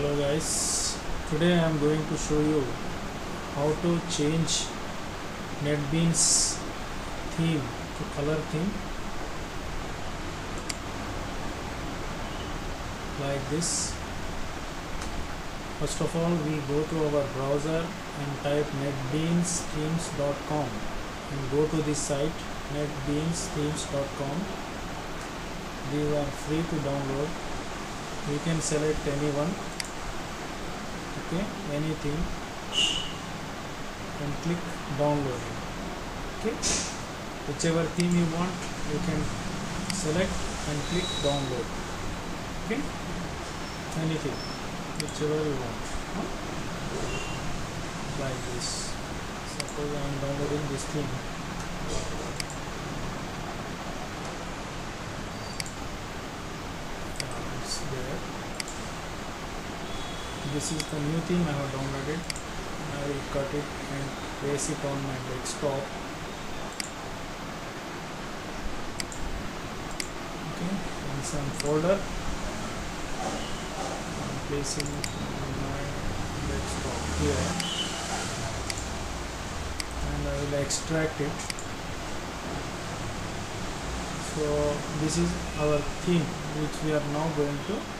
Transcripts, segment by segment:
hello guys. Today i am going to show you how to change netbeans theme to color theme like this. First of all we go to our browser and type netbeansthemes.com and go to this site netbeansthemes.com these are free to download. You can select anyone okay anything. And click download. Okay? Whichever theme you want you can select and click download. Okay? Anything whichever you want. Huh? like this. Suppose I am downloading this theme this is the new theme I have downloaded. I will cut it and place it on my desktop. Okay in some folder. I'm placing it on my desktop here. And I will extract it. So this is our theme which we are now going to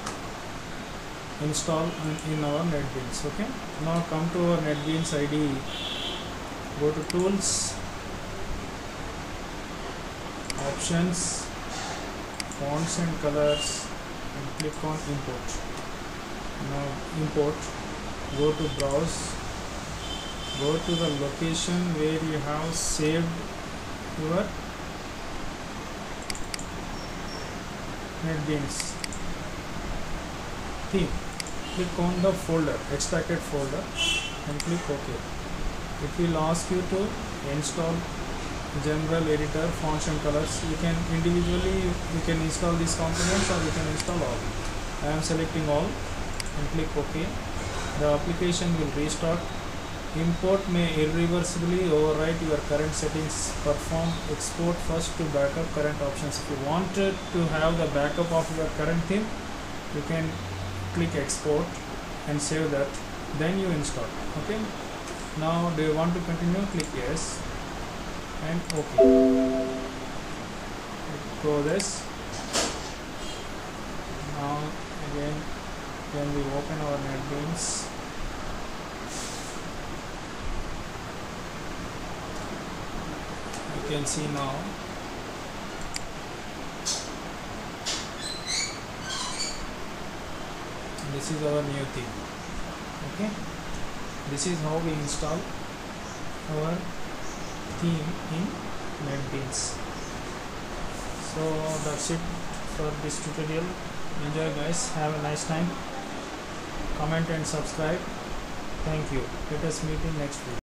install in, our NetBeans okay? Now come to our NetBeans IDE go to tools options fonts and colors and click on import. Now import go to browse go to the location where you have saved your NetBeans theme click on the folder extracted folder and click ok. It will ask you to install general editor fonts and colors. You can individually you can install these components or you can install all. I am selecting all and click ok. The application will restart. Import may irreversibly overwrite your current settings perform export first to backup current options. If you wanted to have the backup of your current theme you can click export and save that then you install okay? Now do you want to continue? Click yes and okay. Close this. Now again when we open our netbeans. You can see now this is our new theme okay? This is how we install our theme in NetBeans so that's it for this tutorial. Enjoy guys. Have a nice time. Comment and subscribe. Thank you. Let us meet in next video